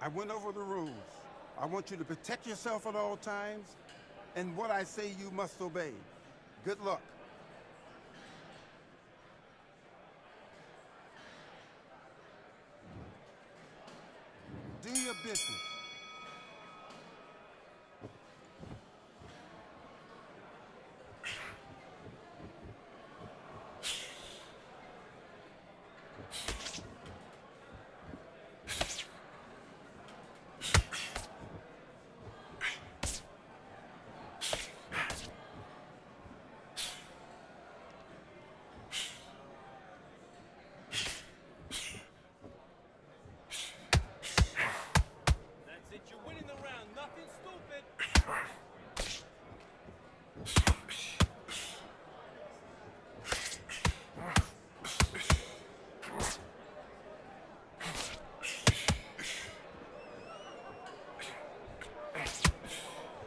I went over the rules. I want you to protect yourself at all times, and what I say you must obey. Good luck. Do your business.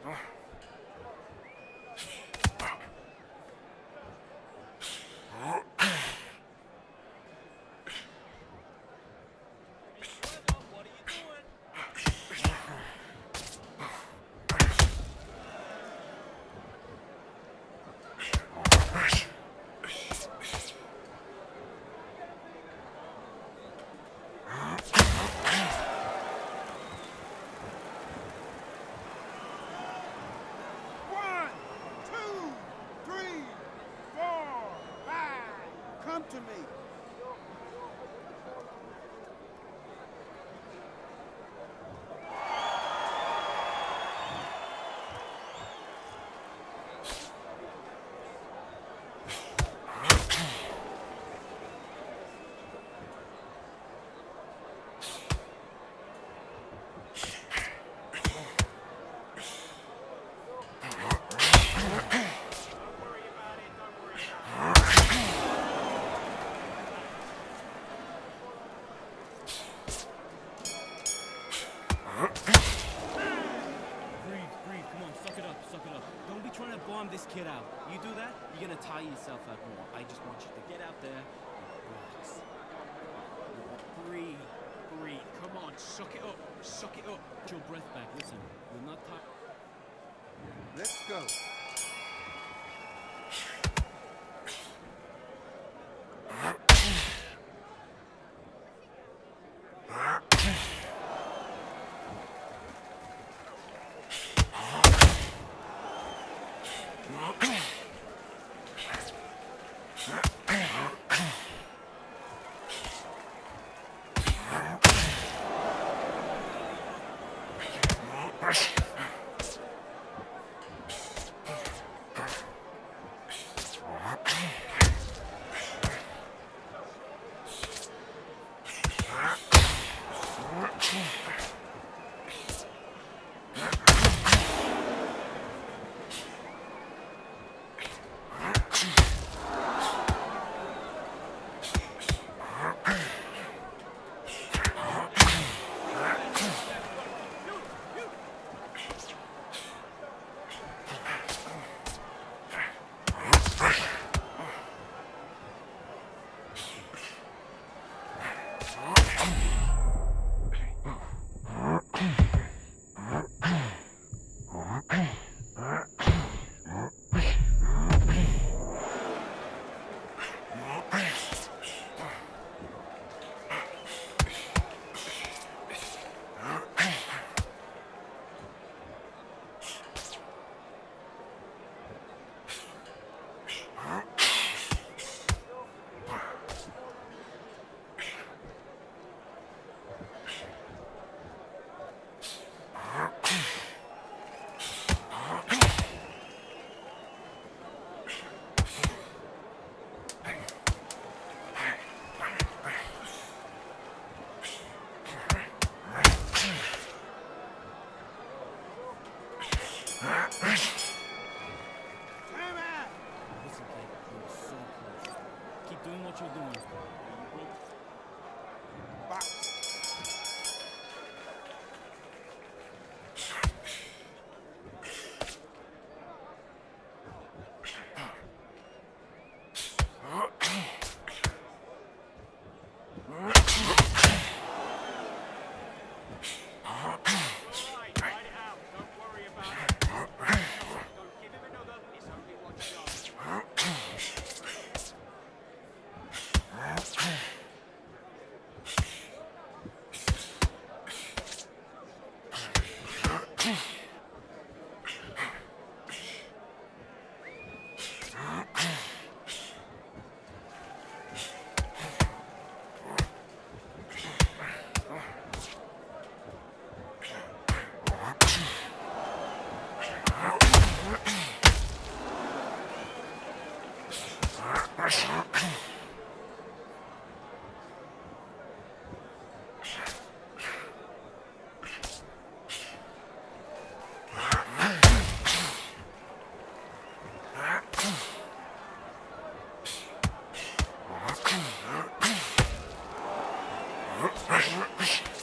哎 Come to me. Kid out. You do that, you're gonna tire yourself out more. I just want you to get out there and relax. Breathe, breathe. Come on, suck it up, suck it up. Get your breath back. Listen, you're not tired. Let's go. Ah! はい。